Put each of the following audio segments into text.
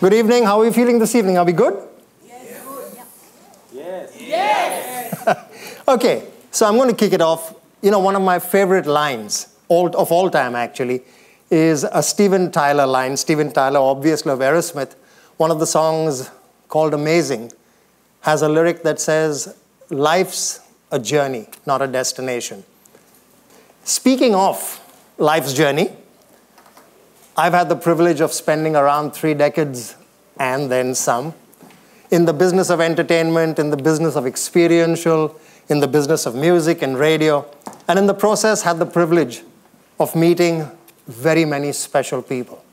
Good evening. How are you feeling this evening? Are we good? Yes. Yes. okay, so I'm going to kick it off. You know, one of my favorite lines all, of all time, actually, is a Steven Tyler line. Steven Tyler, obviously of Aerosmith, one of the songs called Amazing has a lyric that says, Life's a journey, not a destination. Speaking of life's journey, I've had the privilege of spending around three decades and then some in the business of entertainment, in the business of experiential, in the business of music and radio, and in the process had the privilege of meeting very many special people.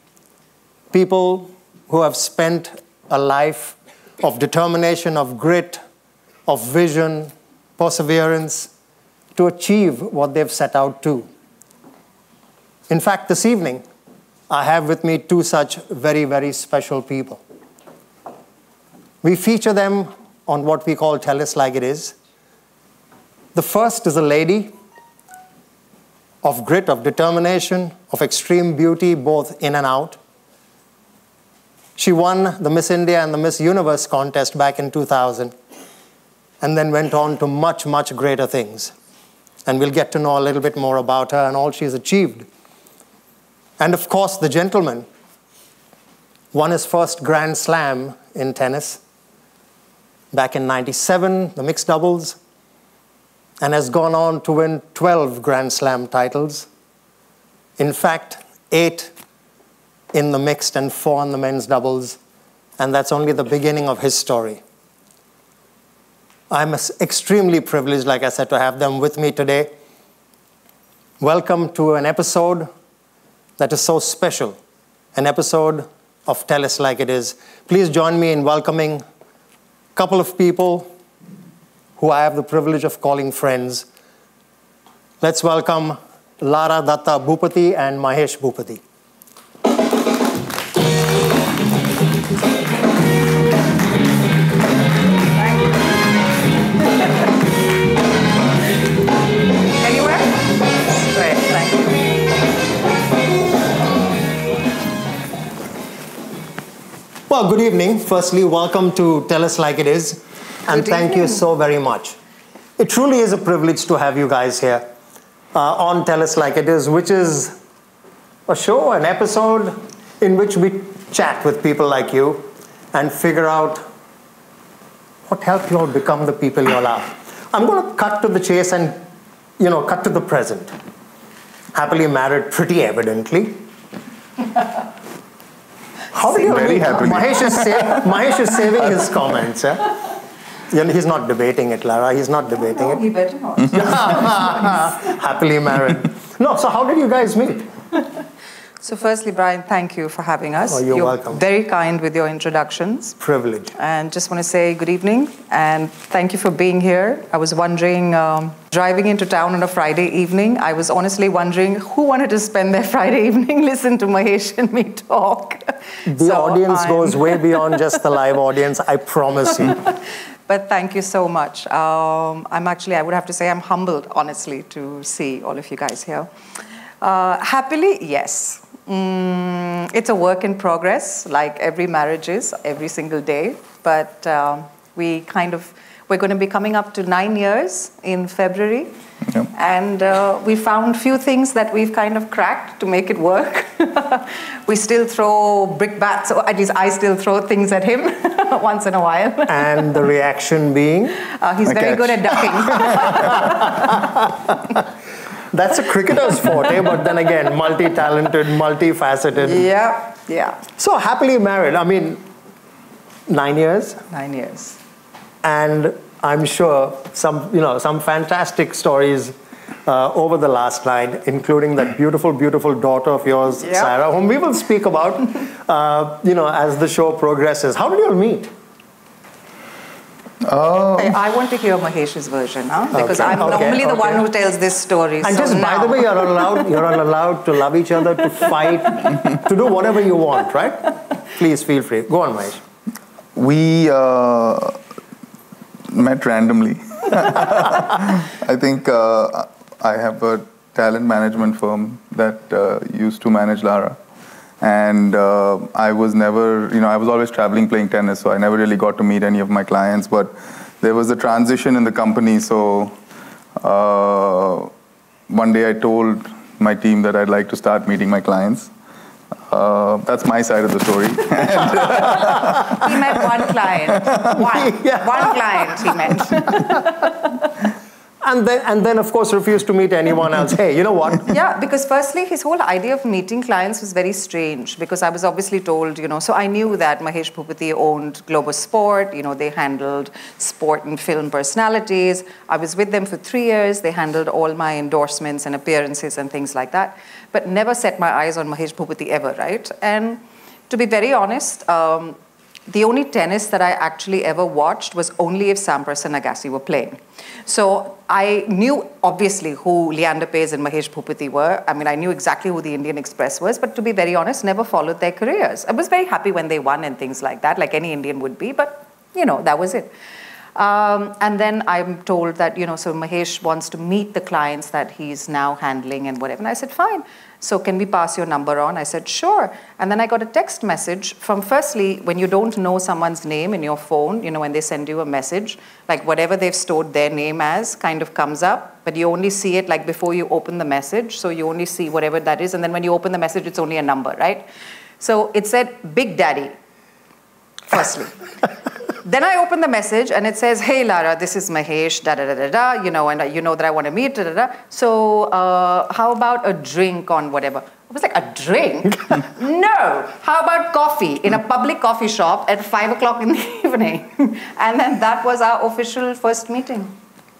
People who have spent a life of determination, of grit, of vision, perseverance to achieve what they've set out to. In fact, this evening, I have with me two such very, very special people. We feature them on what we call Tellis Like It Is. The first is a lady of grit, of determination, of extreme beauty, both in and out. She won the Miss India and the Miss Universe contest back in 2000 and then went on to much, much greater things. And we'll get to know a little bit more about her and all she's achieved. And of course, the gentleman won his first Grand Slam in tennis back in 97, the mixed doubles, and has gone on to win 12 Grand Slam titles. In fact, eight in the mixed and four in the men's doubles, and that's only the beginning of his story. I'm extremely privileged, like I said, to have them with me today. Welcome to an episode that is so special, an episode of Tellis Like It Is. Please join me in welcoming a couple of people who I have the privilege of calling friends. Let's welcome Lara Dutta Bhupathi and Mahesh Bhupathi. Well, good evening. Firstly, welcome to Tellis Like It Is, and thank you so very much. It truly is a privilege to have you guys here uh, on Tellis Like It Is, which is a show, an episode in which we chat with people like you and figure out what helped you all become the people you all are. I'm going to cut to the chase and, you know, cut to the present. Happily married, pretty evidently. How do you very happy. Mahesh is, sa- Mahesh is saving his comments. Eh? He's not debating it, Lara. He's not debating no, it. He better not. Happily married. No, so how did you guys meet? So, firstly, Brian, thank you for having us. Oh, you're, you're welcome. Very kind with your introductions. Privilege. And just want to say good evening and thank you for being here. I was wondering, um, driving into town on a Friday evening, I was honestly wondering who wanted to spend their Friday evening listen to Mahesh and me talk. The so audience I'm... goes way beyond just the live audience, I promise you. but thank you so much. Um, I'm actually, I would have to say, I'm humbled, honestly, to see all of you guys here. Uh, happily, yes. Mm, it's a work in progress, like every marriage is, every single day. But um, we kind of, we're going to be coming up to nine years in February. Yep. And uh, we found few things that we've kind of cracked to make it work. we still throw brick bats, or at least I still throw things at him once in a while. and the reaction being? Uh, he's very catch. good at ducking. That's a cricketer's forte, but then again, multi-talented, multifaceted. Yeah, yeah. So happily married. I mean, nine years. Nine years. And I'm sure some, you know, some fantastic stories uh, over the last nine, including that beautiful, beautiful daughter of yours, yep. Saira, whom we will speak about, uh, you know, as the show progresses. How did you all meet? Oh. I, I, want to hear Mahesh's version, huh? Because okay. I'm okay. normally okay. the one who tells this story. And so just now. by the way, you're allowed you're allowed to love each other, to fight, to do whatever you want, right? Please feel free. Go on, Mahesh. We uh, met randomly. I think uh, I have a talent management firm that uh, used to manage Lara. And uh, I was never, you know, I was always traveling playing tennis, so I never really got to meet any of my clients. But there was a transition in the company, so uh, one day I told my team that I'd like to start meeting my clients. Uh, that's my side of the story. he met one client. One. Yeah. One client he met. and then, and then of course refused to meet anyone else. Hey, you know what? Yeah, because firstly, his whole idea of meeting clients was very strange because I was obviously told, you know, so I knew that Mahesh Bhupathi owned Globosport, you know, they handled sport and film personalities. I was with them for three years. They handled all my endorsements and appearances and things like that, but never set my eyes on Mahesh Bhupathi ever, right? And to be very honest, um, the only tennis that I actually ever watched was only if Sampras and Agassi were playing. So I knew obviously who Leander Paes and Mahesh Bhupathi were. I mean, I knew exactly who the Indian Express was, but to be very honest, never followed their careers. I was very happy when they won and things like that, like any Indian would be, but you know, that was it. Um, and then I'm told that, you know, so Mahesh wants to meet the clients that he's now handling and whatever. And I said, fine. So can we pass your number on? I said, sure. And then I got a text message from firstly, when you don't know someone's name in your phone, you know, when they send you a message, like whatever they've stored their name as kind of comes up, but you only see it like before you open the message. So you only see whatever that is. And then when you open the message, it's only a number, right? So it said Big Daddy, firstly. Then I open the message and it says, hey, Lara, this is Mahesh, da da da da da, you know, and uh, you know that I want to meet, da da da. So uh, how about a drink on whatever? I was like, a drink? no. How about coffee in a public coffee shop at five o'clock in the evening? and then that was our official first meeting.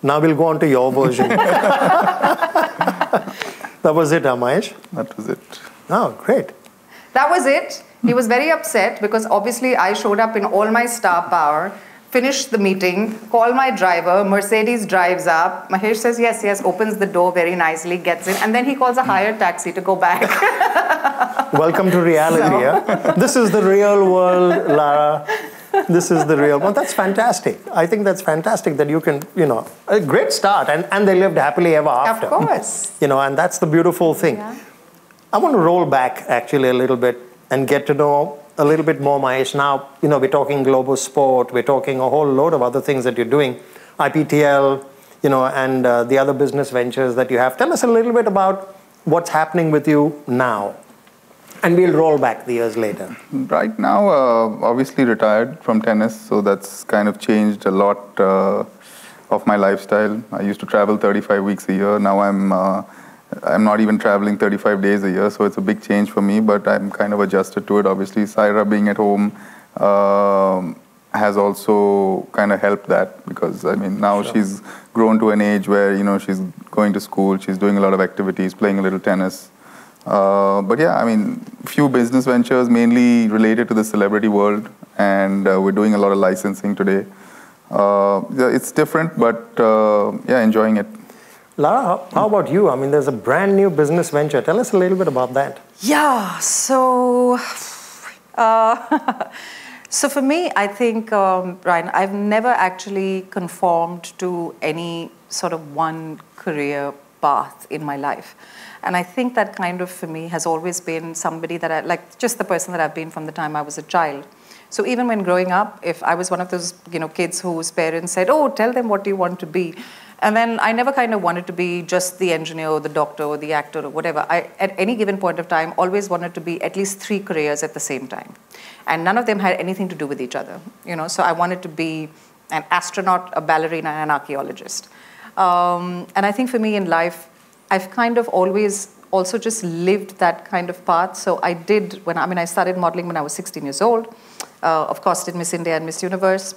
Now we'll go on to your version. that was it, Amayesh? That was it. Oh, great. That was it. He was very upset because obviously I showed up in all my star power, finished the meeting, call my driver, Mercedes drives up. Mahesh says, yes, yes, opens the door very nicely, gets in, and then he calls a hired taxi to go back. Welcome to reality. Yeah? This is the real world, Lara. This is the real one. That's fantastic. I think that's fantastic that you can, you know, a great start. And, and they lived happily ever after. Of course. You know, and that's the beautiful thing. Yeah. I want to roll back actually a little bit and get to know a little bit more Mahesh. Now, you know, we're talking Globosport, we're talking a whole load of other things that you're doing, IPTL, you know, and uh, the other business ventures that you have. Tell us a little bit about what's happening with you now. And we'll roll back the years later. Right now, uh, obviously retired from tennis, so that's kind of changed a lot uh, of my lifestyle. I used to travel 35 weeks a year. Now I'm uh, I'm not even traveling 35 days a year, so it's a big change for me, but I'm kind of adjusted to it. Obviously, Saira being at home um, has also kind of helped that because, I mean, now sure. she's grown to an age where, you know, she's going to school, she's doing a lot of activities, playing a little tennis. Uh, but yeah, I mean, few business ventures mainly related to the celebrity world, and uh, we're doing a lot of licensing today. Uh, it's different, but uh, yeah, enjoying it. Lara, how about you? I mean, there's a brand new business venture. Tell us a little bit about that. Yeah, so, uh, so for me, I think, um, Brian, I've never actually conformed to any sort of one career path in my life. And I think that kind of, for me, has always been somebody that I, like, just the person that I've been from the time I was a child. So even when growing up, if I was one of those, you know, kids whose parents said, oh, tell them what do you want to be, and then I never kind of wanted to be just the engineer or the doctor or the actor or whatever. I, at any given point of time, always wanted to be at least three careers at the same time. And none of them had anything to do with each other. You know, so I wanted to be an astronaut, a ballerina, and an archaeologist. Um, and I think for me in life, I've kind of always also just lived that kind of path. So I did when I mean I started modeling when I was 16 years old. Uh, of course, did Miss India and Miss Universe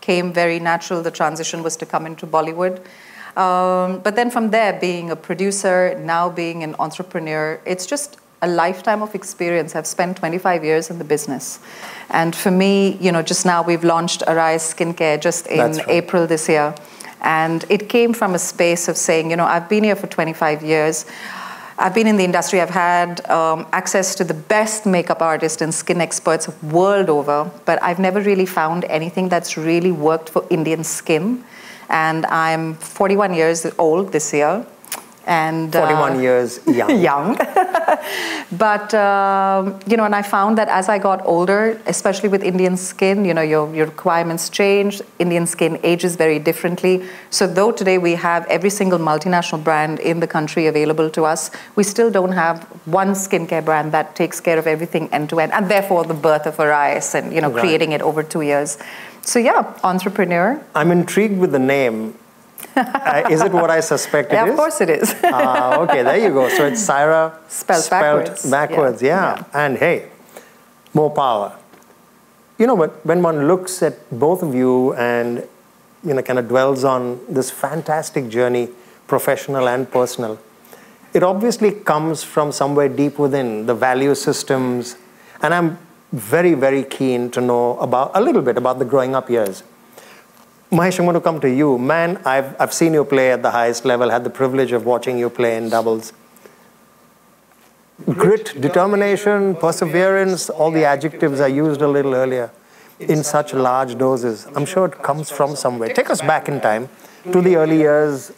came very natural. The transition was to come into Bollywood. Um, but then from there, being a producer, now being an entrepreneur, it's just a lifetime of experience. I've spent 25 years in the business. And for me, you know, just now we've launched Arias Skincare just in right. April this year. And it came from a space of saying, you know, I've been here for 25 years. I've been in the industry, I've had um, access to the best makeup artists and skin experts world over, but I've never really found anything that's really worked for Indian skin. And I'm 41 years old this year. And 41 uh, years young. young. but, um, you know, and I found that as I got older, especially with Indian skin, you know, your, your requirements change. Indian skin ages very differently. So though today we have every single multinational brand in the country available to us, we still don't have one skincare brand that takes care of everything end to end. And therefore the birth of Arias and, you know, right. creating it over two years. So yeah, entrepreneur. I'm intrigued with the name uh, is it what I suspect it yeah, is? Of course it is. uh, okay, there you go. So it's Saira spelled, spelled backwards. backwards. Yeah. yeah. And hey, more power. You know, but when one looks at both of you and you know, kind of dwells on this fantastic journey, professional and personal, it obviously comes from somewhere deep within the value systems. And I'm very, very keen to know about a little bit about the growing up years. Mahesh, I'm going to come to you. Man, I've, I've seen you play at the highest level, had the privilege of watching you play in doubles. Grit, determination, perseverance, all the adjectives I used a little earlier in such large doses. I'm sure it comes from somewhere. Take us back in time to the early years,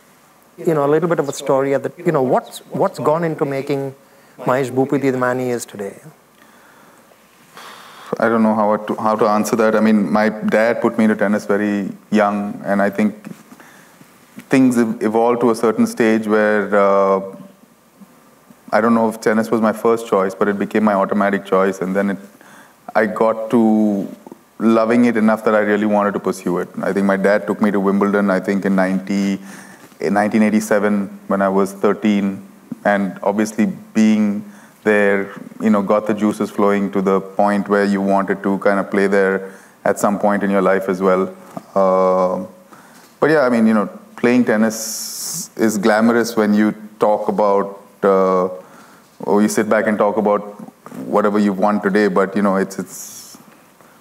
you know, a little bit of a story at the, you know, what's, what's gone into making Mahesh Bhupathi the man he is today? I don't know how to, how to answer that. I mean, my dad put me into tennis very young, and I think things evolved to a certain stage where uh, I don't know if tennis was my first choice, but it became my automatic choice, and then it, I got to loving it enough that I really wanted to pursue it. I think my dad took me to Wimbledon, I think in 90, in 1987 when I was 13, and obviously being there, you know, got the juices flowing to the point where you wanted to kind of play there at some point in your life as well. Uh, but yeah, I mean, you know, playing tennis is glamorous when you talk about, uh, or you sit back and talk about whatever you've won today. But you know, it's it's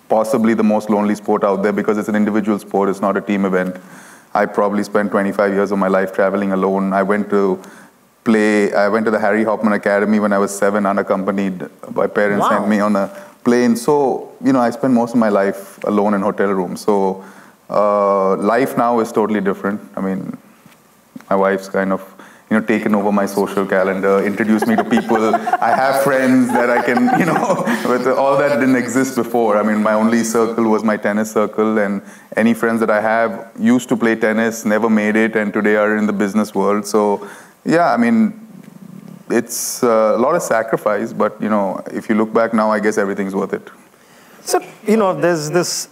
possibly the most lonely sport out there because it's an individual sport. It's not a team event. I probably spent 25 years of my life traveling alone. I went to play. I went to the Harry Hopman Academy when I was seven, unaccompanied. My parents wow. sent me on a plane. So, you know, I spent most of my life alone in hotel rooms. So, uh, life now is totally different. I mean, my wife's kind of, you know, taken over my social calendar, introduced me to people. I have friends that I can, you know, but all that didn't exist before. I mean, my only circle was my tennis circle, and any friends that I have used to play tennis, never made it, and today are in the business world. So yeah, I mean, it's uh, a lot of sacrifice, but you know, if you look back now, I guess everything's worth it. So, you know, there's this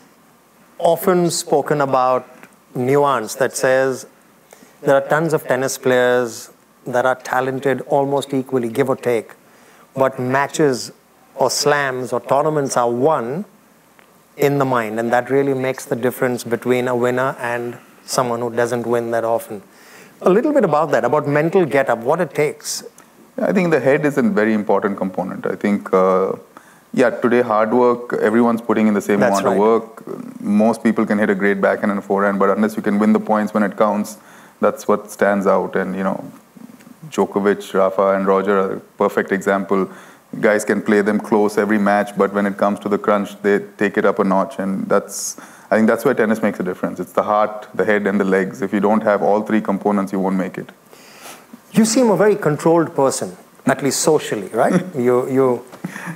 often spoken about nuance that says there are tons of tennis players that are talented almost equally, give or take, but matches or slams or tournaments are won in the mind, and that really makes the difference between a winner and someone who doesn't win that often. A little bit about that, about mental get up, what it takes. I think the head is a very important component. I think, uh, yeah, today hard work, everyone's putting in the same That's amount right. of work. Most people can hit a great backhand and a forehand, but unless you can win the points when it counts, that's what stands out. And, you know, Djokovic, Rafa, and Roger are a perfect example. Guys can play them close every match, but when it comes to the crunch, they take it up a notch, and that's I think that's where tennis makes a difference. It's the heart, the head, and the legs. If you don't have all three components, you won't make it. You seem a very controlled person, at least socially, right? you, you,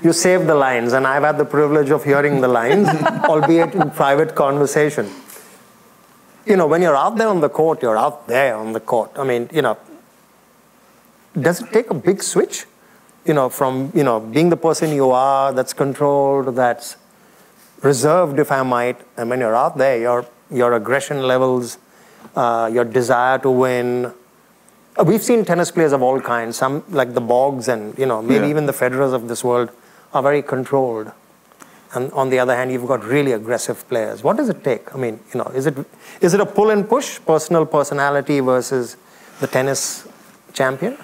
you save the lines, and I've had the privilege of hearing the lines, albeit in private conversation. You know, when you're out there on the court, you're out there on the court. I mean, you know, does it take a big switch? You know, from, you know, being the person you are, that's controlled, that's reserved, if I might. And when you're out there, your, your aggression levels, uh, your desire to win. Uh, we've seen tennis players of all kinds, some like the Borgs and, you know, maybe yeah. even the Federers of this world are very controlled. And on the other hand, you've got really aggressive players. What does it take? I mean, you know, is it, is it a pull and push, personal personality versus the tennis champion?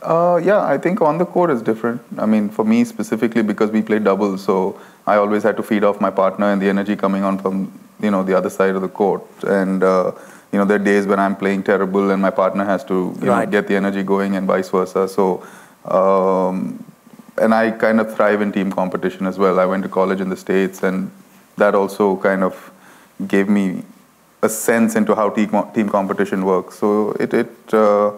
Uh, yeah, I think on the court is different. I mean, for me specifically, because we play doubles, so I always had to feed off my partner and the energy coming on from you know the other side of the court. And uh, you know, there are days when I'm playing terrible and my partner has to you right. know, get the energy going, and vice versa. So, um, and I kind of thrive in team competition as well. I went to college in the states, and that also kind of gave me a sense into how team team competition works. So it it. Uh,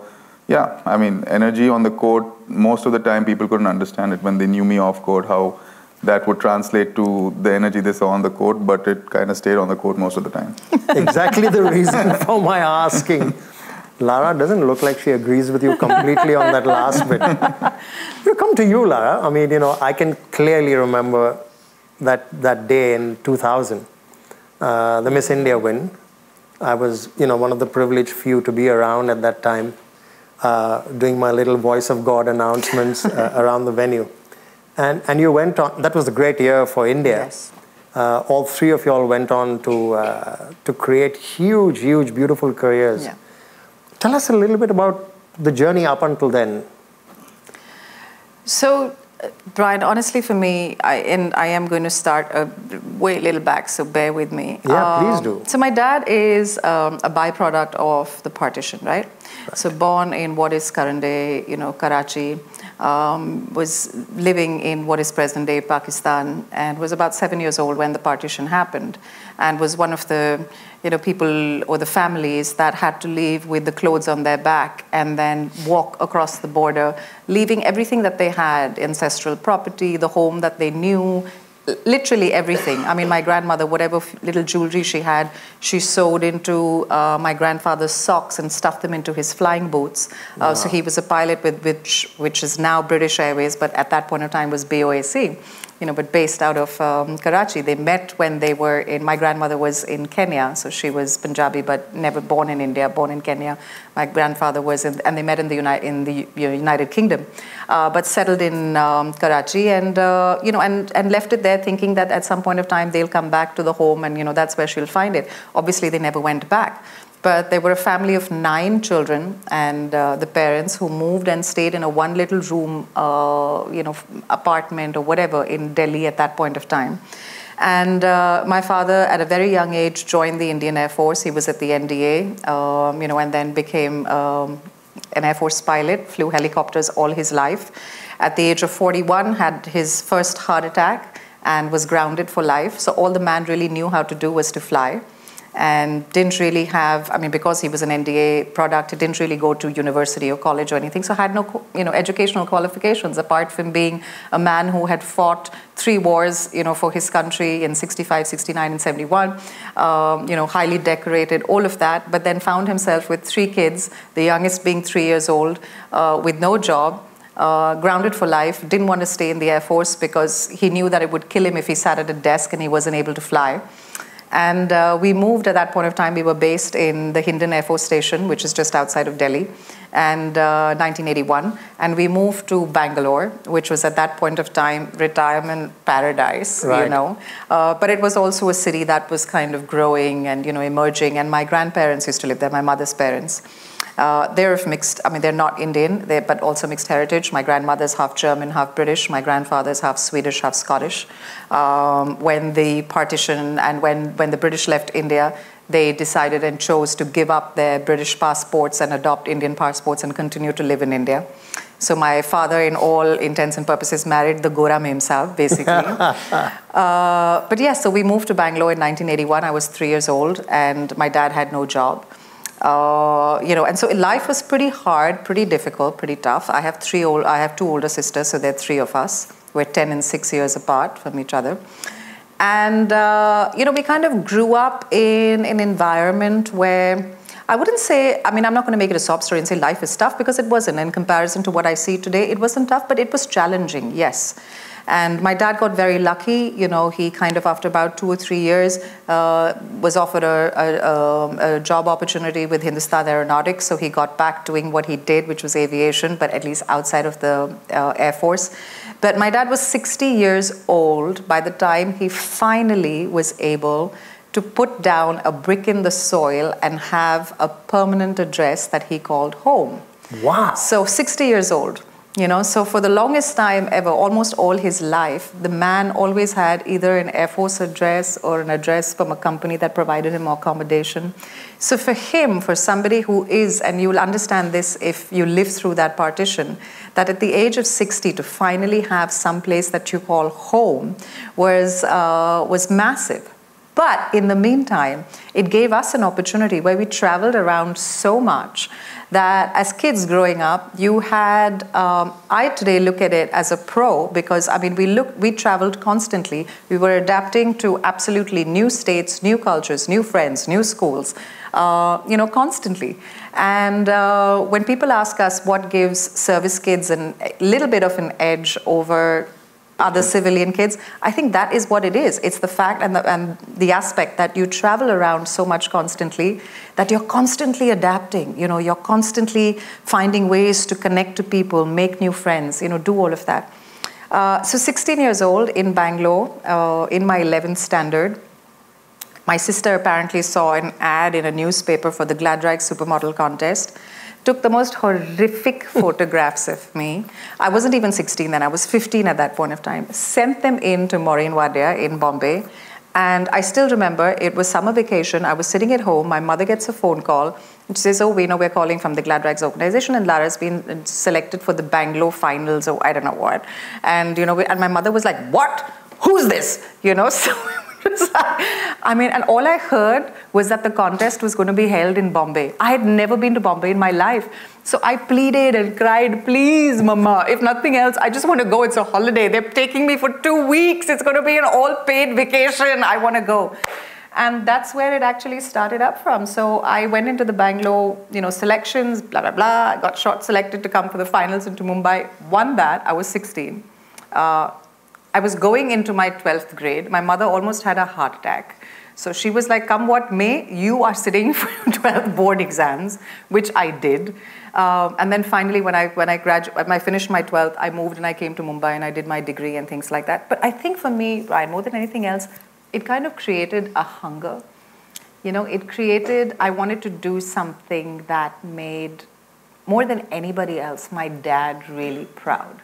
Yeah, I mean, energy on the court, most of the time people couldn't understand it when they knew me off court, how that would translate to the energy they saw on the court, but it kind of stayed on the court most of the time. exactly the reason for my asking. Lara doesn't look like she agrees with you completely on that last bit. we come to you, Lara. I mean, you know, I can clearly remember that, that day in 2000, uh, the Miss India win. I was, you know, one of the privileged few to be around at that time uh, doing my little voice of God announcements uh, around the venue. And, and you went on, that was a great year for India. Yes. Uh, all three of you all went on to, uh, to create huge, huge, beautiful careers. Yeah. Tell us a little bit about the journey up until then. So, uh, Brian, honestly, for me, I, and I am going to start a way little back, so bear with me. Yeah, please do. So, my dad is um, a byproduct of the partition, right? right? So, born in what is current day, you know, Karachi, um, was living in what is present day Pakistan, and was about seven years old when the partition happened, and was one of the you know, people or the families that had to leave with the clothes on their back and then walk across the border, leaving everything that they had ancestral property, the home that they knew, literally everything. I mean, my grandmother, whatever little jewelry she had, she sewed into uh, my grandfather's socks and stuffed them into his flying boots. Uh, wow. So he was a pilot with which, which is now British Airways, but at that point of time was BOAC you know, but based out of um, Karachi. They met when they were in, my grandmother was in Kenya, so she was Punjabi, but never born in India, born in Kenya. My grandfather was in, and they met in the, Uni- in the United Kingdom, uh, but settled in um, Karachi and, uh, you know, and, and left it there thinking that at some point of time they'll come back to the home and, you know, that's where she'll find it. Obviously, they never went back. But they were a family of nine children, and uh, the parents who moved and stayed in a one little room, uh, you know, apartment or whatever in Delhi at that point of time. And uh, my father, at a very young age, joined the Indian Air Force. He was at the NDA, um, you know, and then became um, an Air Force pilot, flew helicopters all his life. At the age of 41, had his first heart attack and was grounded for life. So all the man really knew how to do was to fly and didn't really have i mean because he was an nda product he didn't really go to university or college or anything so had no you know educational qualifications apart from being a man who had fought three wars you know for his country in 65 69 and 71 um, you know highly decorated all of that but then found himself with three kids the youngest being three years old uh, with no job uh, grounded for life, didn't want to stay in the Air Force because he knew that it would kill him if he sat at a desk and he wasn't able to fly. And uh, we moved at that point of time. We were based in the Hindon Air Force Station, which is just outside of Delhi, and uh, 1981. And we moved to Bangalore, which was at that point of time retirement paradise, right. you know. Uh, but it was also a city that was kind of growing and you know emerging. And my grandparents used to live there, my mother's parents. Uh, they're of mixed, I mean, they're not Indian, they're, but also mixed heritage. My grandmother's half German, half British. My grandfather's half Swedish, half Scottish. Um, when the partition and when, when the British left India, they decided and chose to give up their British passports and adopt Indian passports and continue to live in India. So my father, in all intents and purposes, married the Gora Mem Saab, basically. uh, but yes, yeah, so we moved to Bangalore in 1981. I was three years old, and my dad had no job. Uh, you know, and so life was pretty hard, pretty difficult, pretty tough. I have three old, I have two older sisters, so there are three of us. We're 10 and 6 years apart from each other. And, uh, you know, we kind of grew up in an environment where I wouldn't say, I mean, I'm not going to make it a sob story and say life is tough because it wasn't. In comparison to what I see today, it wasn't tough, but it was challenging, yes. And my dad got very lucky. You know, he kind of, after about two or three years, uh, was offered a, a, a, job opportunity with Hindustan Aeronautics. So he got back doing what he did, which was aviation, but at least outside of the uh, Air Force. But my dad was 60 years old by the time he finally was able to put down a brick in the soil and have a permanent address that he called home. Wow. So 60 years old. You know, so for the longest time ever, almost all his life, the man always had either an Air Force address or an address from a company that provided him accommodation. So for him, for somebody who is, and you'll understand this if you live through that partition, that at the age of 60 to finally have some place that you call home was, uh, was massive But in the meantime, it gave us an opportunity where we traveled around so much that as kids growing up, you had, um, I today look at it as a pro because, I mean, we, look, we traveled constantly. We were adapting to absolutely new states, new cultures, new friends, new schools, uh, you know, constantly. And uh, when people ask us what gives service kids a little bit of an edge over other civilian kids. I think that is what it is. It's the fact and the, and the aspect that you travel around so much constantly that you're constantly adapting. You know, you're constantly finding ways to connect to people, make new friends, you know, do all of that. Uh, so 16 years old in Bangalore, uh, in my 11th standard, my sister apparently saw an ad in a newspaper for the Gladrags Supermodel Contest took the most horrific photographs of me. I wasn't even 16 then, I was 15 at that point of time. Sent them in to Maureen Wadia in Bombay. And I still remember it was summer vacation. I was sitting at home. My mother gets a phone call. And she says, Oh, we know we're calling from the Glad Rags organization, and Lara's been selected for the Bangalore finals, or I don't know what. And, you know, and my mother was like, What? Who's this? You know, so I mean, and all I heard was that the contest was going to be held in Bombay. I had never been to Bombay in my life. So I pleaded and cried, please, Mama, if nothing else, I just want to go. It's a holiday. They're taking me for two weeks. It's going to be an all paid vacation. I want to go. And that's where it actually started up from. So I went into the Bangalore, you know, selections, blah, blah, blah. I got short selected to come for the finals into Mumbai. Won that. I was 16. Uh, I was going into my 12th grade. My mother almost had a heart attack. So she was like, come what may, you are sitting for 12 board exams, which I did. Um, and then finally, when I, when, I gradu- when I finished my 12th, I moved and I came to Mumbai and I did my degree and things like that. But I think for me, Brian, more than anything else, it kind of created a hunger. You know, it created, I wanted to do something that made, more than anybody else, my dad really proud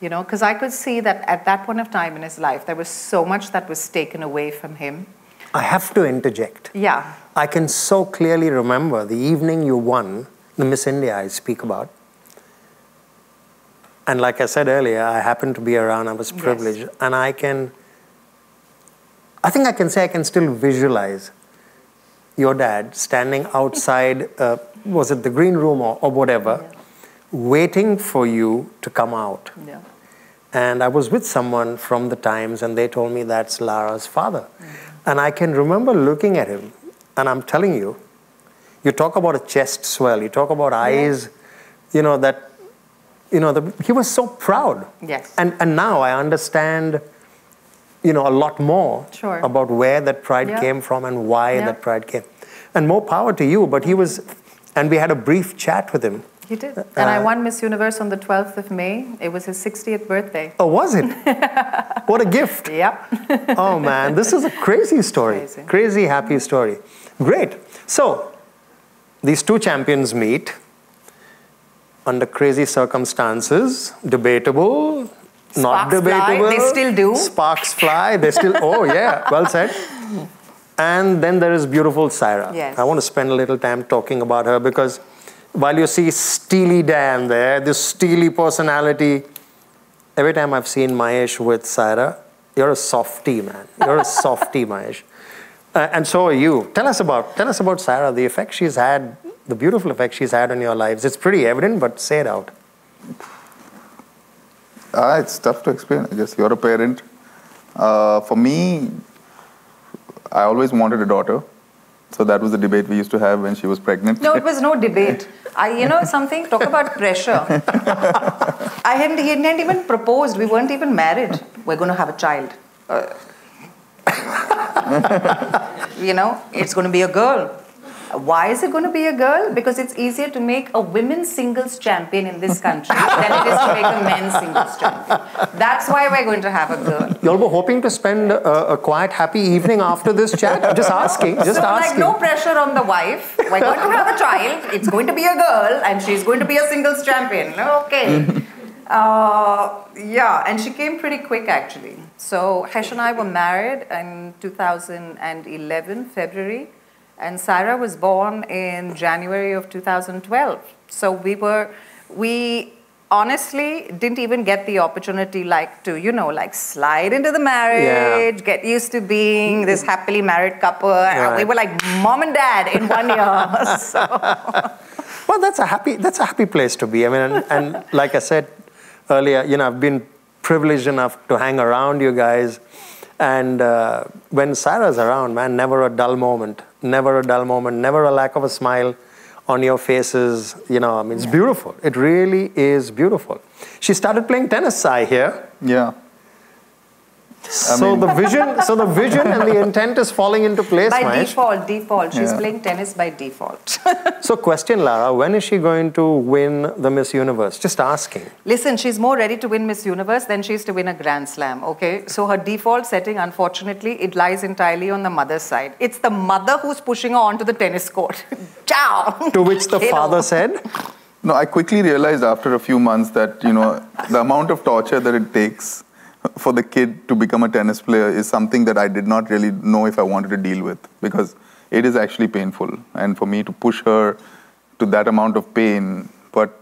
you know, because I could see that at that point of time in his life, there was so much that was taken away from him. I have to interject. Yeah. I can so clearly remember the evening you won the Miss India I speak about. And like I said earlier, I happened to be around, I was privileged. Yes. And I can, I think I can say I can still visualize your dad standing outside, uh, was it the green room or, or whatever, yeah. waiting for you to come out. Yeah. And I was with someone from the Times, and they told me that's Lara's father. And I can remember looking at him, and I'm telling you, you talk about a chest swell, you talk about eyes, you know, that, you know, the, he was so proud. Yes. And, and now I understand, you know, a lot more sure. about where that pride yeah. came from and why yeah. that pride came. And more power to you, but he was, and we had a brief chat with him you did. Uh, and I won Miss Universe on the 12th of May. It was his 60th birthday. Oh, was it? what a gift. Yep. oh, man. This is a crazy story. Crazy. crazy, happy story. Great. So, these two champions meet under crazy circumstances, debatable, Sparks not debatable. Fly. They still do. Sparks fly. They still, oh, yeah, well said. And then there is beautiful Saira. Yes. I want to spend a little time talking about her because while you see Steely Dan there, this steely personality, every time I've seen Mahesh with Saira, you're a softie, man. You're a softie, Mahesh. Uh, and so are you. Tell us about tell us about Saira, the effect she's had, the beautiful effect she's had on your lives. It's pretty evident, but say it out. Uh, it's tough to explain. I guess you're a parent. Uh, for me, I always wanted a daughter. So that was the debate we used to have when she was pregnant. No, it was no debate. I, you know something? Talk about pressure. I hadn't, he hadn't even proposed. We weren't even married. We're going to have a child. Uh, you know, it's going to be a girl. Why is it going to be a girl? Because it's easier to make a women's singles champion in this country than it is to make a men's singles champion. That's why we're going to have a girl. You'll be hoping to spend a, a quiet, happy evening after this chat? I'm just asking. Just so, asking. like, no pressure on the wife. We're going to have a child. It's going to be a girl, and she's going to be a singles champion. Okay. Uh, yeah, and she came pretty quick actually. So Hesh and I were married in 2011, February. And Saira was born in January of 2012. So we were, we, honestly didn't even get the opportunity like to you know like slide into the marriage Yeah. get used to being this happily married couple Right. we were like mom and dad in one year so, Well, that's a happy that's a happy place to be. I mean, and, and like I said earlier, you know, I've been privileged enough to hang around you guys, and uh, when Saira's around, man, never a dull moment, never a dull moment, never a lack of a smile on your faces. You know, I mean, it's beautiful. It really is beautiful. She started playing tennis, I hear. Yeah. So the vision, so the vision and the intent is falling into place, by Mahesh. default default she's Yeah. playing tennis by default So, question, Lara, when is she going to win the Miss Universe? Just asking. Listen, she's more ready to win Miss Universe than she is to win a Grand Slam, okay? So her default setting, unfortunately, it lies entirely on the mother's side. It's the mother who's pushing her onto the tennis court. Ciao! To which the father said, No, I quickly realized after a few months that, you know, the amount of torture that it takes for the kid to become a tennis player is something that I did not really know if I wanted to deal with because it is actually painful. And for me to push her to that amount of pain, but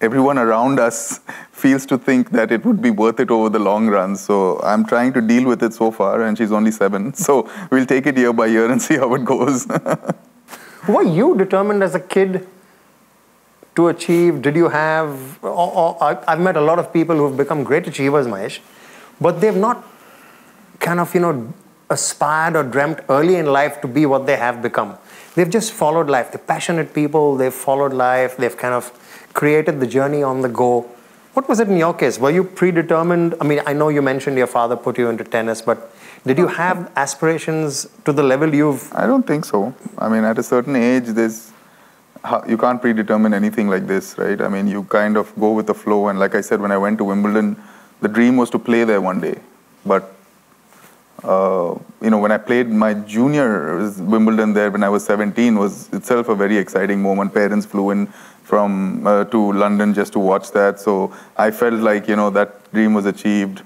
everyone around us feels to think that it would be worth it over the long run. So I'm trying to deal with it so far, and she's only seven. So we'll take it year by year and see how it goes. Were you determined as a kid to achieve? Did you have? Or, or, I've met a lot of people who've become great achievers, Mahesh, but they've not kind of, you know, aspired or dreamt early in life to be what they have become. They've just followed life. They're passionate people, they've followed life, they've kind of created the journey on the go. What was it in your case? Were you predetermined? I mean, I know you mentioned your father put you into tennis, but did you have aspirations to the level you've I don't think so. I mean, at a certain age, there's. You can't predetermine anything like this, right? I mean, you kind of go with the flow. And like I said, when I went to Wimbledon, the dream was to play there one day. But uh, you know, when I played my junior Wimbledon there when I was 17 was itself a very exciting moment. Parents flew in from uh, to London just to watch that, so I felt like you know that dream was achieved.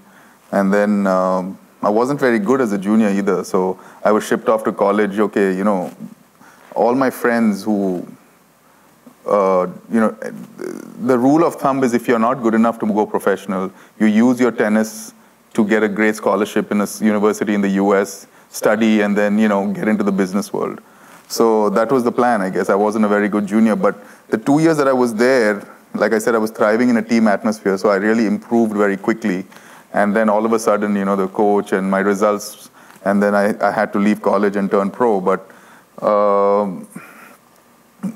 And then um, I wasn't very good as a junior either, so I was shipped off to college. Okay, you know, all my friends who uh, you know, the rule of thumb is if you're not good enough to go professional, you use your tennis to get a great scholarship in a university in the US, study, and then, you know, get into the business world. So that was the plan, I guess. I wasn't a very good junior, but the two years that I was there, like I said, I was thriving in a team atmosphere, so I really improved very quickly. And then all of a sudden, you know, the coach and my results, and then I, I had to leave college and turn pro. But um,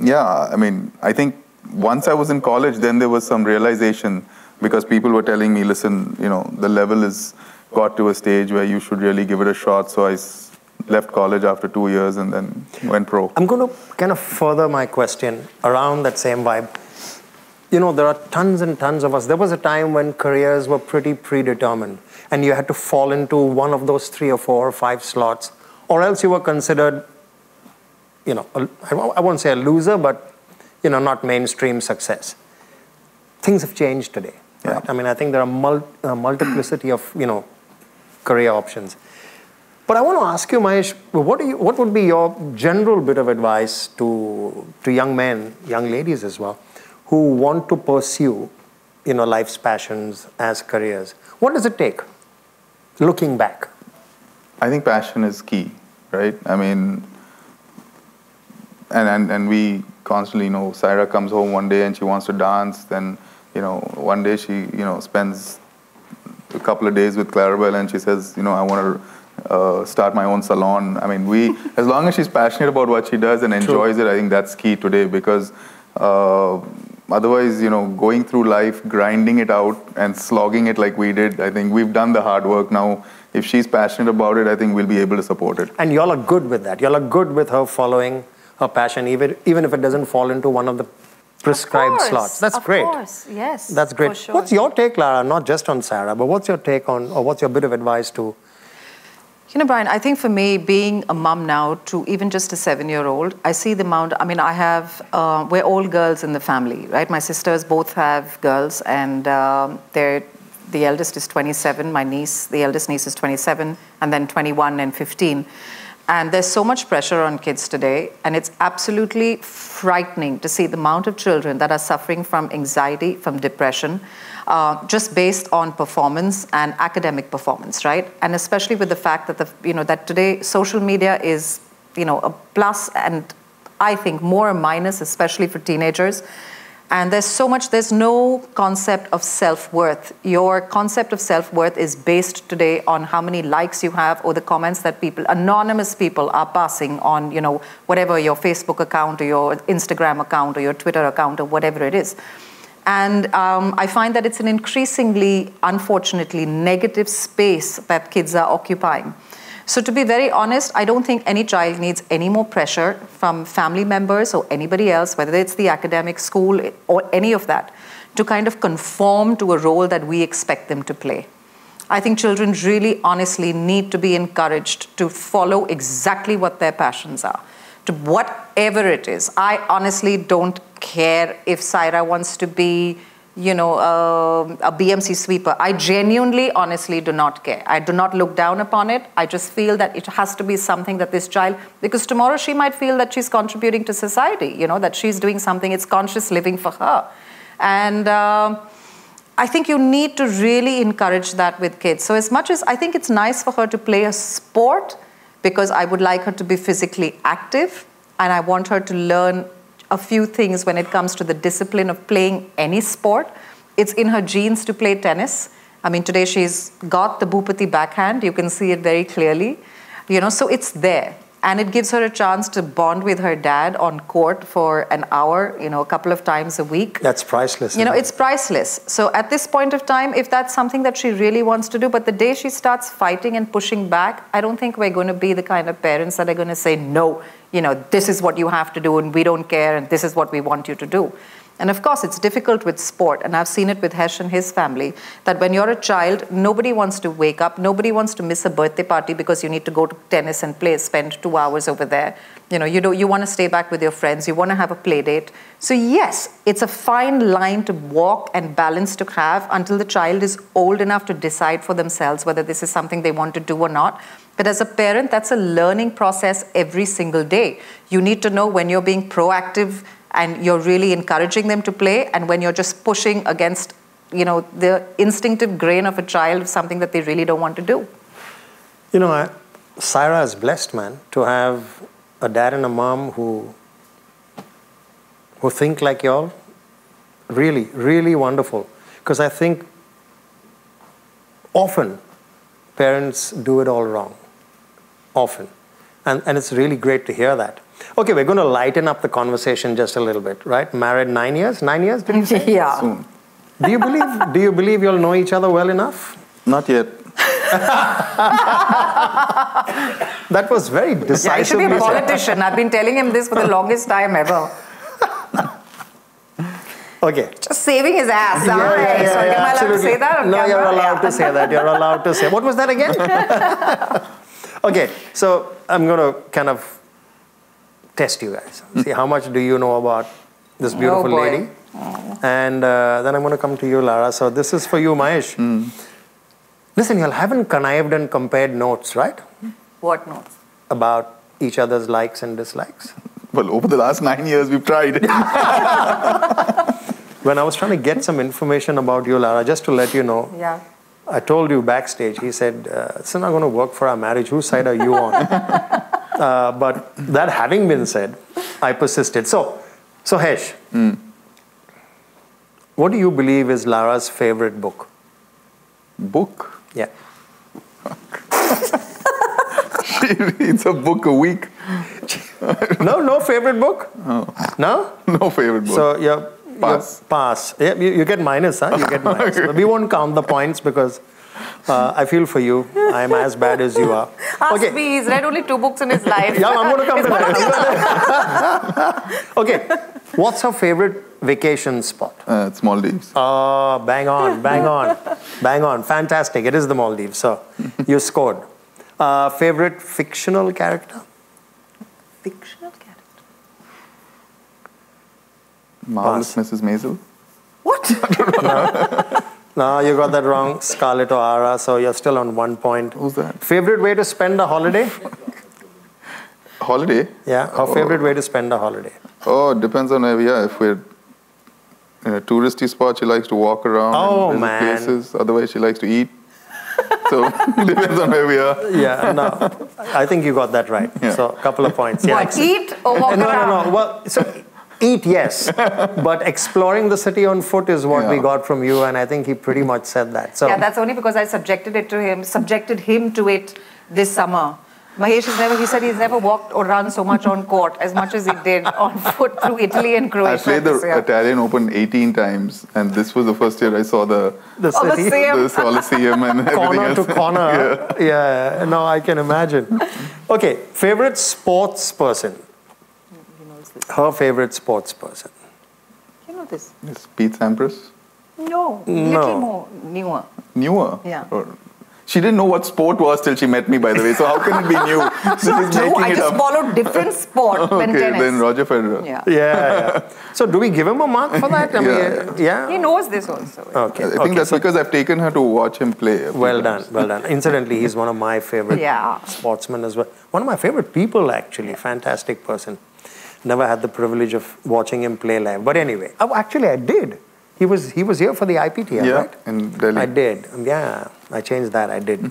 yeah, I mean, I think once I was in college, then there was some realization because people were telling me, listen, you know, the level is got to a stage where you should really give it a shot. So I left college after two years and then went pro. I'm going to kind of further my question around that same vibe. You know, there are tons and tons of us. There was a time when careers were pretty predetermined, and you had to fall into one of those three or four or five slots, or else you were considered, you know, a- I won't- I won't say a loser, but, you know, not mainstream success. Things have changed today. Yeah. I mean, I think there are mul- a multiplicity of, you know, career options. But I want to ask you, Mahesh, what, do you, what would be your general bit of advice to, to young men, young ladies as well, who want to pursue, you know, life's passions as careers? What does it take, looking back? I think passion is key, right? I mean, and, and, and we constantly, you know, Saira comes home one day and she wants to dance. Then, you know, one day she, you know, spends a couple of days with Clarabelle and she says, you know, I want to uh, start my own salon. I mean, we, as long as she's passionate about what she does and enjoys it, I think that's key today because uh, otherwise, you know, going through life, grinding it out and slogging it like we did, I think we've done the hard work now. If she's passionate about it, I think we'll be able to support it. And y'all are good with that. Y'all are good with her following her passion, even, even if it doesn't fall into one of the prescribed course, slots. That's of great. course, yes, That's great. sure. What's your take, Lara? Not just on Saira, but what's your take on, or what's your bit of advice to You know, Brian, I think for me, being a mum now to even just a seven year old, I see the amount. I mean, I have, uh, we're all girls in the family, right? My sisters both have girls, and um, they're, the eldest is 27, my niece, the eldest niece is 27, and then 21 and 15. And there's so much pressure on kids today, and it's absolutely frightening to see the amount of children that are suffering from anxiety, from depression, uh, just based on performance and academic performance, right? And especially with the fact that the you know that today social media is you know a plus and I think more a minus, especially for teenagers. And there's so much, there's no concept of self worth. Your concept of self worth is based today on how many likes you have or the comments that people, anonymous people, are passing on, you know, whatever your Facebook account or your Instagram account or your Twitter account or whatever it is. And um, I find that it's an increasingly, unfortunately, negative space that kids are occupying. So, to be very honest, I don't think any child needs any more pressure from family members or anybody else, whether it's the academic school or any of that, to kind of conform to a role that we expect them to play. I think children really honestly need to be encouraged to follow exactly what their passions are, to whatever it is. I honestly don't care if Saira wants to be you know, uh, a BMC sweeper. I genuinely, honestly do not care. I do not look down upon it. I just feel that it has to be something that this child, because tomorrow she might feel that she's contributing to society, you know, that she's doing something, it's conscious living for her. And uh, I think you need to really encourage that with kids. So, as much as I think it's nice for her to play a sport, because I would like her to be physically active and I want her to learn a few things when it comes to the discipline of playing any sport. It's in her genes to play tennis. I mean, today she's got the Bhupathi backhand. You can see it very clearly. You know, so it's there. And it gives her a chance to bond with her dad on court for an hour, you know, a couple of times a week. That's priceless. You know, it's priceless. So at this point of time, if that's something that she really wants to do, but the day she starts fighting and pushing back, I don't think we're going to be the kind of parents that are going to say, no, you know, this is what you have to do and we don't care and this is what we want you to do. And of course, it's difficult with sport, and I've seen it with Hesh and his family, that when you're a child, nobody wants to wake up, nobody wants to miss a birthday party because you need to go to tennis and play, spend two hours over there. You know, you, do, you want to stay back with your friends, you want to have a play date. So, yes, it's a fine line to walk and balance to have until the child is old enough to decide for themselves whether this is something they want to do or not. But as a parent, that's a learning process every single day. You need to know when you're being proactive and you're really encouraging them to play, and when you're just pushing against you know the instinctive grain of a child of something that they really don't want to do. You know, I, is blessed, man, to have a dad and a mom who who think like y'all. Really, really wonderful. Because I think often parents do it all wrong often. And, and it's really great to hear that. Okay, we're going to lighten up the conversation just a little bit, right? Married nine years? Nine years, did you say? yeah. Soon. Do you believe, do you believe you'll know each other well enough? Not yet. That was very decisive. Yeah, he should be a politician. I've been telling him this for the longest time ever. Okay. Just saving his ass. Yeah, Sorry. yeah, yeah, Sorry, yeah, am I allowed to absolutely. say that on No, you're allowed Yeah. to say that. You're allowed to say. What was that again? Okay, so I'm going to kind of test you guys. See how much do you know about this beautiful boy. lady, and uh, then I'm going to come to you, Lara. So this is for you, Mahesh. Listen, you all haven't connived and compared notes, right? What notes? About each other's likes and dislikes. Well, over the last nine years, we've tried. When I was trying to get some information about you, Lara, just to let you know, Yeah. I told you backstage, he said, uh, it's not going to work for our marriage. Whose side are you on? uh, but that having been said, I persisted. So, so Hesh, what do you believe is Lara's favorite book? book. Yeah. She reads a book a week. No, no favorite book? No? No favorite book. So you're, Pass. You're pass. Yeah, you, you get minus, huh? You get minus. But we won't count the points because uh, I feel for you. I'm as bad as you are. Ask me. He's read only two books in his life. Yeah, I'm going to come to that. okay. What's her favorite vacation spot? uh, it's Maldives. Oh, bang on, bang on, bang on. Fantastic. It is the Maldives. So you scored. Uh, favorite fictional character? Fictional character. Marvelous pass. Mrs. Maisel. What? No, you got that wrong. Scarlett O'Hara. So you're still on one point. Who's that? Favorite way to spend a holiday? Holiday? Yeah, her Oh. favorite way to spend a holiday. Oh, it depends on where we are. If we're in a touristy spot, she likes to walk around Oh, and man. places. Otherwise, she likes to eat. so it depends on where we are. Yeah, no, I think you got that right. Yeah. So a couple of points. Yeah, What, eat or walk no, around? no, no. Well, so eat, yes, but exploring the city on foot is what we got from you, and I think he pretty much said that. So Yeah, that's only because I subjected it to him, subjected him to it this summer. Mahesh has never, he said he's never walked or run so much on court as much as he did on foot through Italy and Croatia. I Croatia. played the year. Italian Open 18 times, and this was the first year I saw the, the Oh, city, the Coliseum and everything corner else. to corner. Yeah. no, I can imagine. Okay, favorite sports person. He knows this. Her favorite sports person. You know this? Yes, Pete Sampras. No, No. little more newer. Newer. Yeah. Or- she didn't know what sport was till she met me, by the way. So how can it be new? This is True, making I just up. followed different sport than okay, tennis. then Roger Federer. yeah. Yeah, yeah. So do we give him a mark for that? I mean, Yeah, yeah. He knows this also. Okay. I think okay, that's so- because I've taken her to watch him play. a few Well done, well done. Incidentally, he's one of my favorite Yeah. sportsmen as well. One of my favorite people, actually. Fantastic person. Never had the privilege of watching him play live. But anyway, oh, actually, I did. He was he was here for the IPTL, Yeah, right? in Delhi. I did. Yeah, I changed that. I did.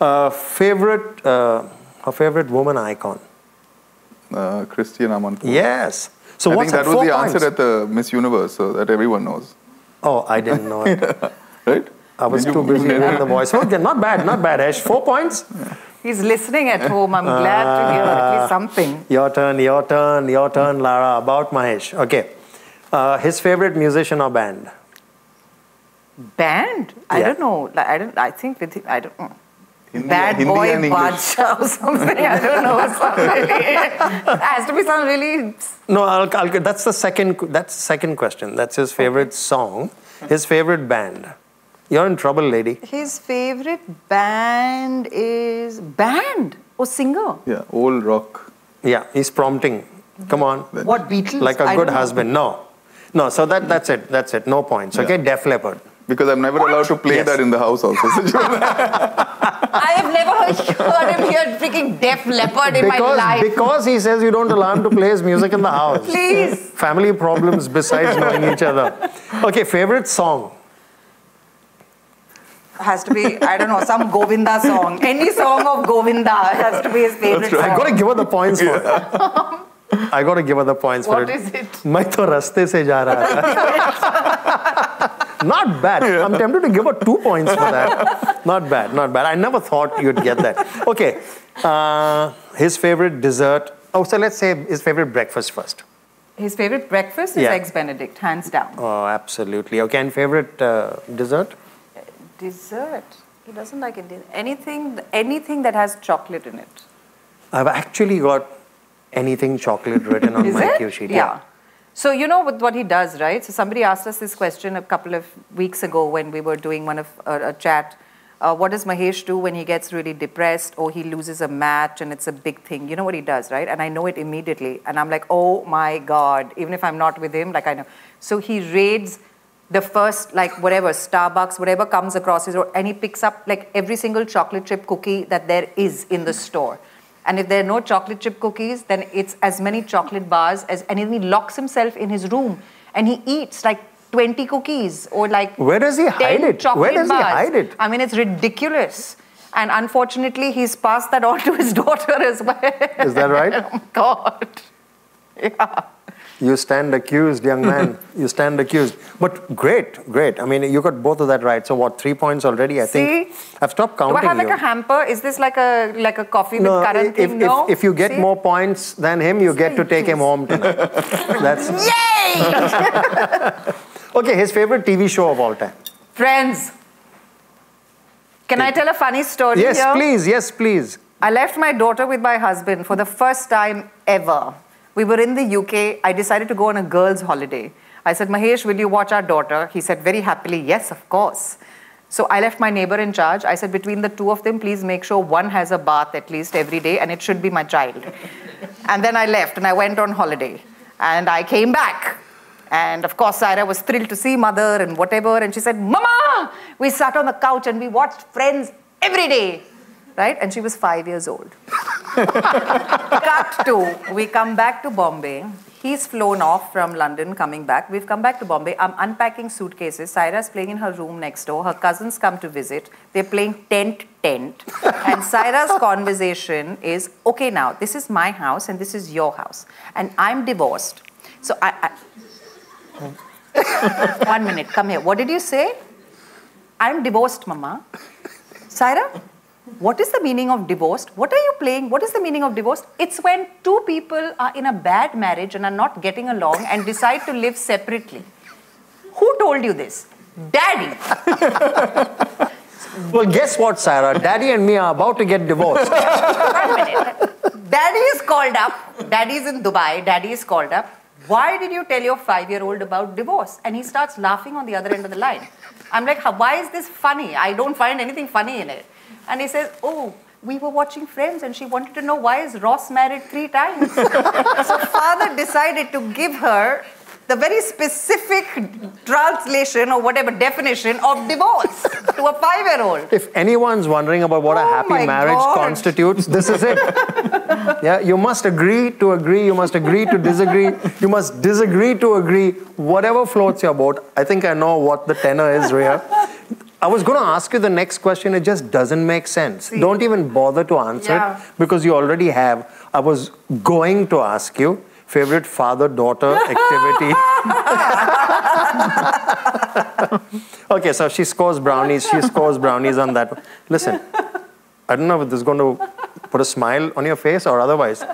Uh, favorite, uh, her favorite woman icon. Uh, Christiane Amanpour. Yes. So I what's think that was the points? answer at the Miss Universe, so that everyone knows, Oh, I didn't know it. right? I was Did you- too busy hearing the voice. Okay, not bad, not bad, Ash. Four points. He's listening at home. I'm glad to hear at Ah. least something. Your turn, your turn, your turn, Lara. About Mahesh. Okay. Uh, his favorite musician or band? Band? I Yeah. don't know. Like, I don't. I think with him, I don't. know. Hindi- Bad Hindi boy and Badshah or something. I don't know. Something. it has to be some really. No, I'll, I'll, that's the second. That's the second question. That's his favorite song. His favorite band. You're in trouble, lady. His favorite band is band or singer. Yeah, old rock. Yeah, he's prompting. Come on. What Beatles? Like a I good don't know. husband. No, no. So that that's it. That's it. No points. Okay. Def Leppard. Because I'm never allowed to play Yes. that in the house also. I have never heard, heard him hear freaking Def Leppard in my Because life. because he says you don't allow him to play his music in the house. Please. Family problems besides knowing each other. Okay. Favorite song Has to be, I don't know, some Govinda song. Any song of Govinda has to be his favorite song. I got to give her the points for it. I got to give her the points for What it. is it? मैं तो रास्ते से जा रहा था. Not bad. I'm tempted to give her two points for that. Not bad, not bad. I never thought you'd get that. Okay. Uh, his favorite dessert. Oh, so let's say his favorite breakfast first. His favorite breakfast is Yeah. Eggs Benedict, hands down. Oh, absolutely. Okay. And favorite uh, dessert? Dessert. He doesn't like Indian. Anything, anything that has chocolate in it. I've actually got anything chocolate written on my it? cue sheet. Yeah. So you know what, what he does, right? So somebody asked us this question a couple of weeks ago when we were doing one of uh, a chat. Uh, what does Mahesh do when he gets really depressed or he loses a match and it's a big thing? You know what he does, right? And I know it immediately. And I'm like, oh my God, even if I'm not with him, like I know. So he raids the first, like whatever, Starbucks, whatever comes across his, and he picks up like every single chocolate chip cookie that there is in the store. And if there are no chocolate chip cookies, then it's as many chocolate bars as, and then he locks himself in his room and he eats like 20 cookies or like Where does he 10 hide it? Where does he bars. hide it? I mean, it's ridiculous. And unfortunately, he's passed that on to his daughter as well. Is that right? oh, God. Yeah. You stand accused, young man. you stand accused. But great, great. I mean, you got both of that right. So what? Three points already. I think I've stopped Do counting I have like you. a hamper? Is this like a like a coffee no, with currant if, thing? if, no. if you get See? more points than him, you get to take him home tonight. That's Yay! okay. His favorite TV show of all time. Friends. Can I tell a funny story Yes, here? please. Yes, please. I left my daughter with my husband for the first time ever. We were in the UK. I decided to go on a girls' holiday. I said, Mahesh, will you watch our daughter? He said very happily, yes, of course. So I left my neighbor in charge. I said, between the two of them, please make sure one has a bath at least every day, and it should be my child. and then I left and I went on holiday. And I came back. And of course, Saira was thrilled to see mother and whatever. And she said, Mama! We sat on the couch and we watched Friends every day. Right? And she was five years old. Cut to, we come back to Bombay. He's flown off from London, coming back. We've come back to Bombay. I'm unpacking suitcases. Saira's playing in her room next door. Her cousins come to visit. They're playing tent, tent. and Saira's conversation is okay, now, this is my house and this is your house. And I'm divorced. So I. I One minute, come here. What did you say? I'm divorced, Mama. Saira, what is the meaning of divorced? What are you playing? What is the meaning of divorce? It's when two people are in a bad marriage and are not getting along and decide to live separately. Who told you this? Daddy. well, guess what, Sarah? Daddy and me are about to get divorced. One minute. Daddy is called up. Daddy is in Dubai. Daddy is called up. Why did you tell your five year old about divorce? And he starts laughing on the other end of the line. I'm like, why is this funny? I don't find anything funny in it. And he says, oh, we were watching Friends and she wanted to know why is Ross married three times. so father decided to give her the very specific translation or whatever definition of divorce to a five-year-old. If anyone's wondering about what oh a happy marriage God. constitutes, this is it. yeah, you must agree to agree, you must agree to disagree, you must disagree to agree, whatever floats your boat. I think I know what the tenor is, Ria. I was going to ask you the next question. It just doesn't make sense. See? Don't even bother to answer yeah. it because you already have. I was going to ask you favorite father daughter activity. okay, so she scores brownies. She scores brownies on that. Listen, I don't know if this is going to put a smile on your face or otherwise.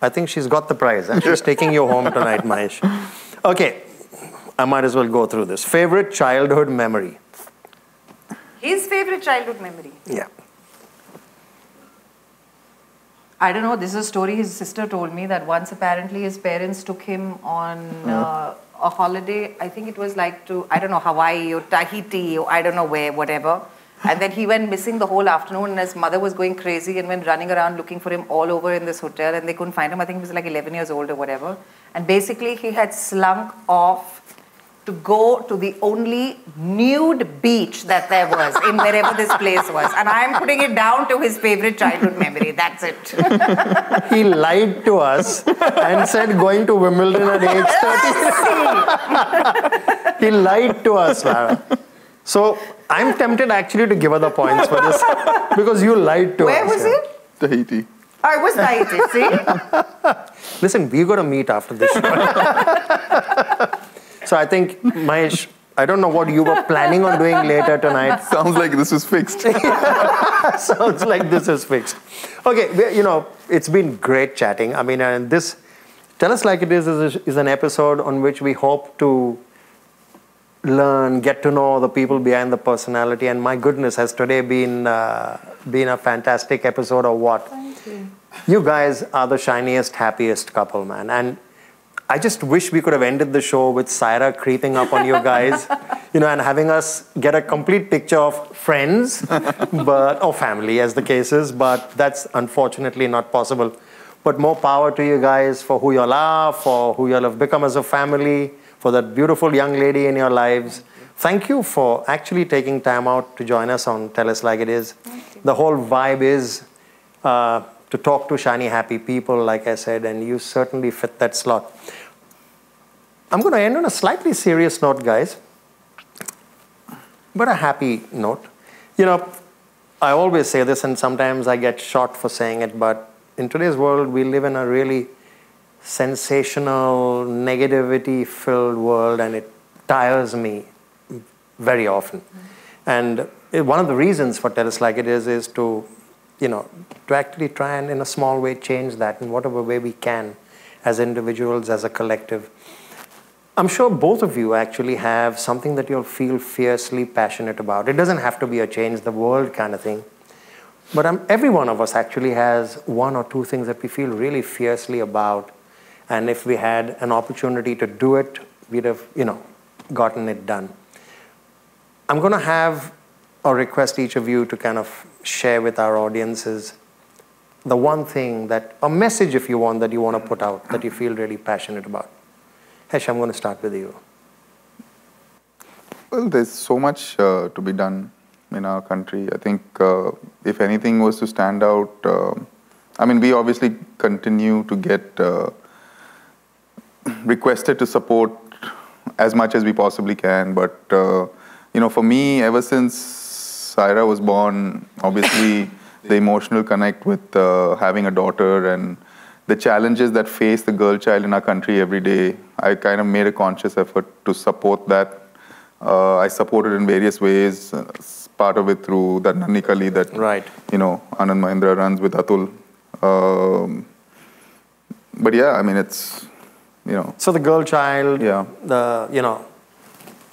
I think she's got the prize and she's taking you home tonight, Mahesh. Okay, I might as well go through this. Favorite childhood memory? His favorite childhood memory? Yeah. I don't know. This is a story his sister told me that once apparently his parents took him on mm. uh, a holiday. I think it was like to, I don't know, Hawaii or Tahiti or I don't know where, whatever. And then he went missing the whole afternoon, and his mother was going crazy and went running around looking for him all over in this hotel, and they couldn't find him. I think he was like 11 years old or whatever. And basically, he had slunk off to go to the only nude beach that there was in wherever this place was. And I'm putting it down to his favorite childhood memory. That's it. he lied to us and said going to Wimbledon at age 30. he lied to us, Lara. So I'm tempted actually to give her the points for this because you lied to Where us. Where was oh, it? Tahiti. I was Tahiti, see? Listen, we got to meet after this show. So I think, Mahesh, I don't know what you were planning on doing later tonight. Sounds like this is fixed. Sounds like this is fixed. Okay, you know, it's been great chatting. I mean, and this, Tellis Like It Is, is, is an episode on which we hope to learn, get to know the people behind the personality. And my goodness, has today been, uh, been a fantastic episode or what? Thank you. You guys are the shiniest, happiest couple, man. And I just wish we could have ended the show with Saira creeping up on you guys, you know, and having us get a complete picture of friends, but or family, as the case is. But that's unfortunately not possible. But more power to you guys for who you all are, for who you all have become as a family, for that beautiful young lady in your lives. Thank you for actually taking time out to join us on Tellis Like It Is. The whole vibe is. Uh, to talk to shiny, happy people, like I said, and you certainly fit that slot. I'm going to end on a slightly serious note, guys, but a happy note. You know, I always say this, and sometimes I get shot for saying it, but in today's world, we live in a really sensational, negativity filled world, and it tires me very often. Mm-hmm. And one of the reasons for Tellis Like It Is is to, you know, to actually try and, in a small way, change that in whatever way we can as individuals, as a collective. I'm sure both of you actually have something that you'll feel fiercely passionate about. It doesn't have to be a change the world kind of thing. But every one of us actually has one or two things that we feel really fiercely about. And if we had an opportunity to do it, we'd have, you know, gotten it done. I'm going to have or request each of you to kind of share with our audiences the one thing that, a message if you want, that you want to put out, that you feel really passionate about. Hesh, I'm going to start with you. Well, there's so much uh, to be done in our country. I think uh, if anything was to stand out, uh, I mean, we obviously continue to get uh, requested to support as much as we possibly can. But uh, you know, for me, ever since Saira was born, obviously the emotional connect with uh, having a daughter and the challenges that face the girl child in our country every day, I kind of made a conscious effort to support that. Uh, I supported in various ways. Uh, part of it through that Nanhi Kali that right. you know Anand Mahindra runs with Atul. Um, but yeah, I mean it's you know. So the girl child, yeah. the you know,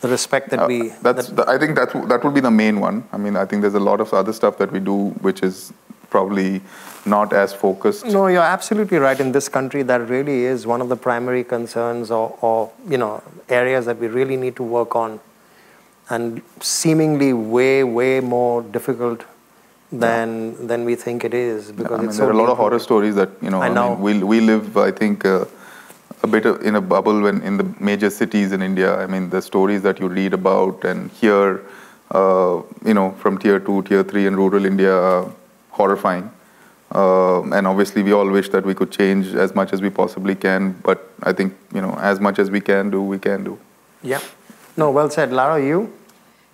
the respect that uh, we. That's that, the, I think that that would be the main one. I mean, I think there's a lot of other stuff that we do which is probably not as focused. No, you're absolutely right. In this country, that really is one of the primary concerns or, or you know areas that we really need to work on, and seemingly way way more difficult than yeah. than we think it is because yeah, I mean, there so are a lot of horror stories that you know. I know. I mean, we we live, I think. Uh, a bit of, in a bubble when in the major cities in India. I mean, the stories that you read about and hear, uh, you know, from tier two, tier three in rural India are horrifying. Uh, and obviously, we all wish that we could change as much as we possibly can. But I think, you know, as much as we can do, we can do. Yeah. No, well said. Lara, you?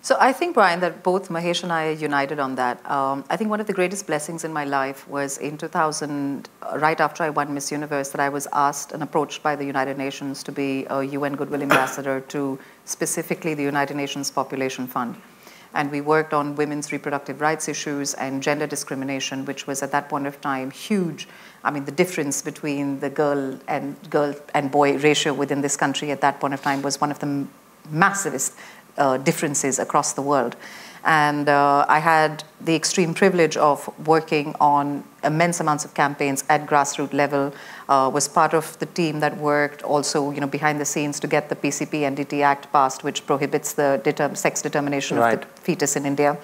So I think, Brian, that both Mahesh and I are united on that. Um, I think one of the greatest blessings in my life was in 2000, uh, right after I won Miss Universe, that I was asked and approached by the United Nations to be a UN Goodwill Ambassador to specifically the United Nations Population Fund. And we worked on women's reproductive rights issues and gender discrimination, which was at that point of time huge. I mean, the difference between the girl and girl and boy ratio within this country at that point of time was one of the massivest uh, differences across the world. And uh, I had the extreme privilege of working on immense amounts of campaigns at grassroots level. Uh, was part of the team that worked also, you know, behind the scenes to get the PCP NDT Act passed, which prohibits the determ- sex determination right. of the fetus in India.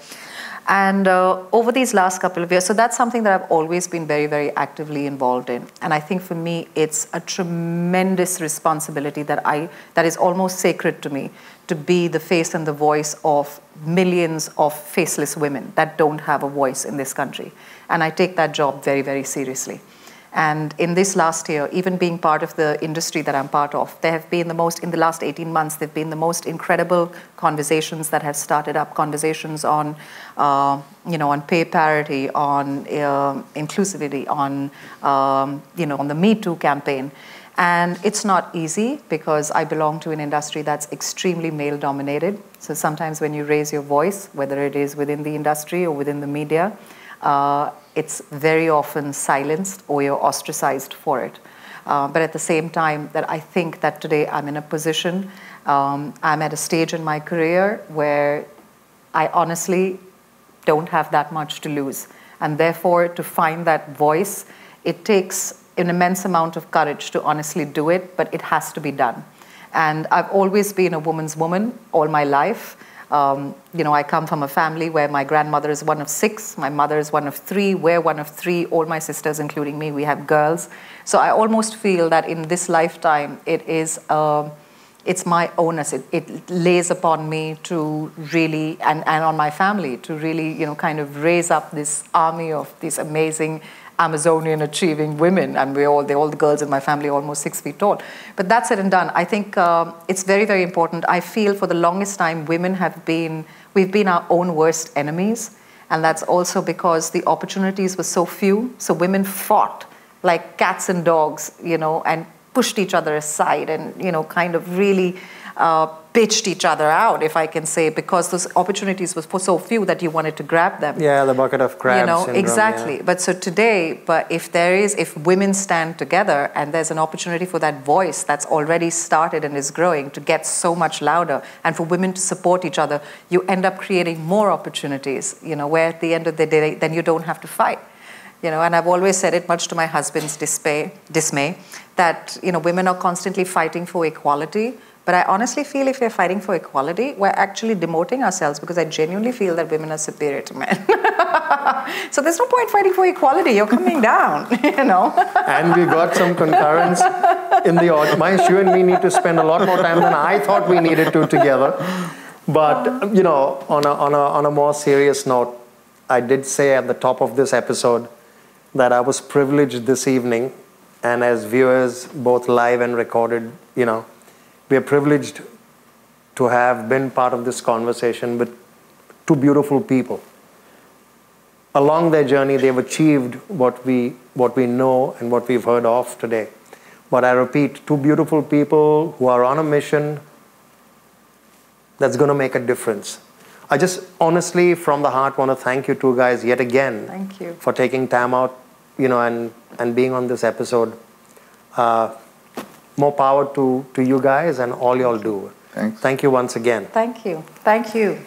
And uh, over these last couple of years, so that's something that I've always been very, very actively involved in. And I think for me, it's a tremendous responsibility that I that is almost sacred to me to be the face and the voice of millions of faceless women that don't have a voice in this country. And I take that job very, very seriously. And in this last year, even being part of the industry that I'm part of, there have been the most, in the last 18 months, there have been the most incredible conversations that have started up, conversations on, uh, you know, on pay parity, on uh, inclusivity, on, um, you know, on the Me Too campaign. And it's not easy because I belong to an industry that's extremely male dominated. So sometimes when you raise your voice, whether it is within the industry or within the media, uh, it's very often silenced or you're ostracized for it. Uh, but at the same time, that I think that today I'm in a position, um, I'm at a stage in my career where I honestly don't have that much to lose. And therefore, to find that voice, it takes an immense amount of courage to honestly do it, but it has to be done. And I've always been a woman's woman all my life. Um, you know, I come from a family where my grandmother is one of six, my mother is one of three, we're one of three, all my sisters, including me, we have girls. So I almost feel that in this lifetime, it is. Uh, it's my onus. It, it lays upon me to really, and, and on my family, to really, you know, kind of raise up this army of these amazing Amazonian achieving women, and we all, they, all the girls in my family are almost six feet tall. But that said and done. I think uh, it's very, very important. I feel for the longest time, women have been, we've been our own worst enemies. And that's also because the opportunities were so few. So women fought like cats and dogs, you know, and pushed each other aside and, you know, kind of really uh, pitched each other out, if I can say, because those opportunities were so few that you wanted to grab them. Yeah, the bucket of crabs. You know, syndrome, exactly. Yeah. But so today, but if there is, if women stand together and there's an opportunity for that voice that's already started and is growing to get so much louder, and for women to support each other, you end up creating more opportunities. You know, where at the end of the day, then you don't have to fight. You know, and I've always said it, much to my husband's dismay, dismay that you know women are constantly fighting for equality but I honestly feel if we're fighting for equality, we're actually demoting ourselves because I genuinely feel that women are superior to men. so there's no point fighting for equality. You're coming down, you know. and we got some concurrence in the audience. you and me need to spend a lot more time than I thought we needed to together. But you know, on a, on a, on a more serious note, I did say at the top of this episode that I was privileged this evening, and as viewers, both live and recorded, you know, we are privileged to have been part of this conversation with two beautiful people. Along their journey, they've achieved what we, what we know and what we've heard of today. But I repeat, two beautiful people who are on a mission that's going to make a difference. I just honestly, from the heart, want to thank you two guys yet again. Thank you. For taking time out, you know, and, and being on this episode. Uh, more power to, to you guys and all y'all do. Thanks. Thank you once again. Thank you. Thank you.